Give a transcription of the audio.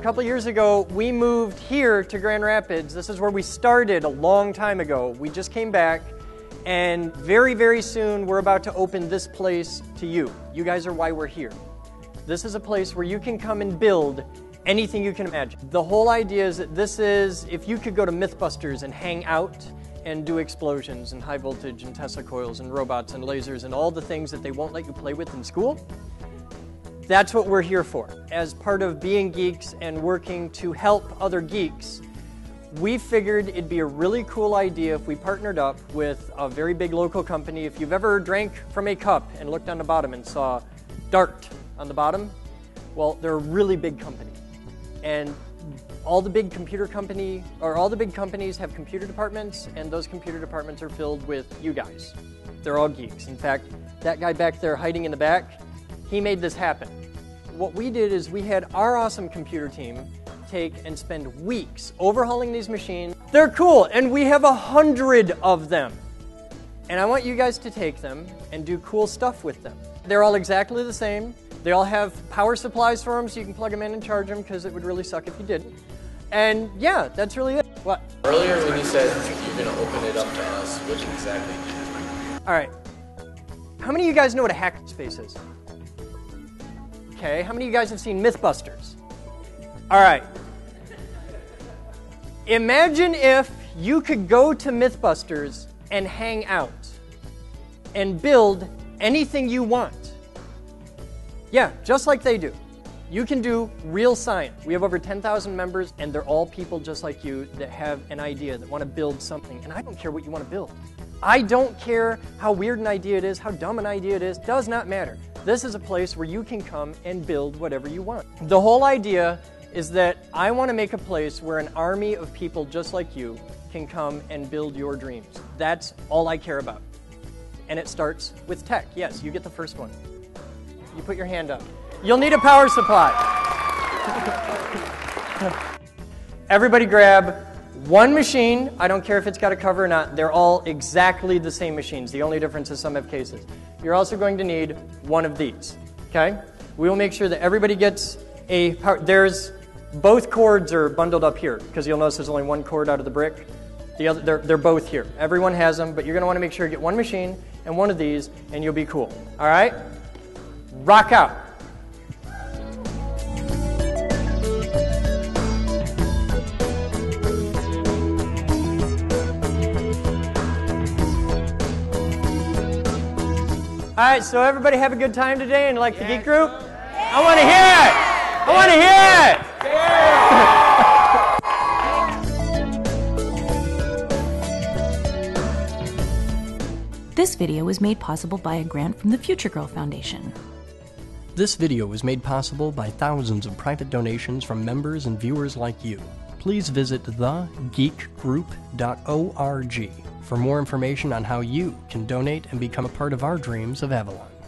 couple years ago, we moved here to Grand Rapids. This is where we started a long time ago. We just came back, and very, very soon we're about to open this place to you. You guys are why we're here. This is a place where you can come and build anything you can imagine. The whole idea is that this is if you could go to Mythbusters and hang out and do explosions and high voltage and Tesla coils and robots and lasers and all the things that they won't let you play with in school. That's what we're here for. As part of being geeks and working to help other geeks, we figured it'd be a really cool idea if we partnered up with a very big local company. If you've ever drank from a cup and looked on the bottom and saw Dart on the bottom, well, they're a really big company. And all the big computer company or all the big companies have computer departments and those computer departments are filled with you guys. They're all geeks. In fact, that guy back there hiding in the back, he made this happen. What we did is we had our awesome computer team take and spend weeks overhauling these machines. They're cool, and we have a hundred of them. And I want you guys to take them and do cool stuff with them. They're all exactly the same. They all have power supplies for them so you can plug them in and charge them because it would really suck if you didn't. And yeah, that's really it. What? Earlier when you said you're going to open it up to us, what exactly All right. How many of you guys know what a hackerspace is? Okay, how many of you guys have seen Mythbusters? All right. Imagine if you could go to Mythbusters and hang out and build anything you want. Yeah, just like they do. You can do real science. We have over 10,000 members, and they're all people just like you that have an idea, that want to build something. And I don't care what you want to build. I don't care how weird an idea it is, how dumb an idea it is, does not matter. This is a place where you can come and build whatever you want. The whole idea is that I want to make a place where an army of people just like you can come and build your dreams. That's all I care about. And it starts with tech. Yes, you get the first one. You put your hand up. You'll need a power supply. Everybody grab one machine. I don't care if it's got a cover or not. They're all exactly the same machines. The only difference is some have cases. You're also going to need one of these. Okay? We will make sure that everybody gets a power. There's both cords are bundled up here because you'll notice there's only one cord out of the brick. The other, they're, they're both here. Everyone has them, but you're going to want to make sure you get one machine and one of these, and you'll be cool. All right? Rock out. All right, so everybody have a good time today and like the Geek Group? I want to hear it! I want to hear it! This video was made possible by a grant from the Future Girl Foundation. This video was made possible by thousands of private donations from members and viewers like you. Please visit thegeekgroup.org for more information on how you can donate and become a part of our dreams of Avalon.